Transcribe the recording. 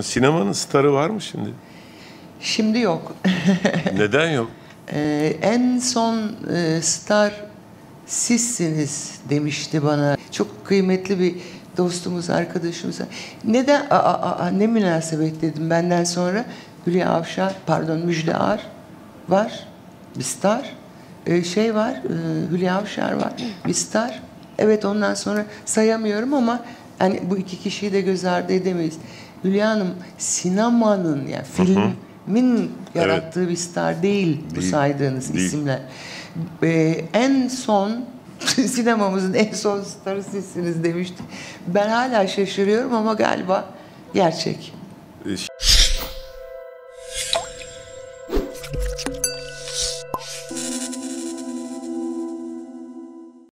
Sinemanın starı var mı şimdi? Şimdi yok. Neden yok? Ee, en son e, star sizsiniz demişti bana. Çok kıymetli bir dostumuz, arkadaşımız. Neden? Aa, aa, ne münasebet dedim benden sonra. Hülya Avşar, pardon Müjde Ar var. Bir star. Ee, şey var, e, Hülya Avşar var. Bir star. Evet ondan sonra sayamıyorum ama yani bu iki kişiyi de göz ardı edemeyiz. Hülya Hanım sinemanın yani filmin yarattığı evet. bir star değil, değil bu saydığınız değil. isimler. Ee, en son sinemamızın en son starı sizsiniz demişti. Ben hala şaşırıyorum ama galiba gerçek. E,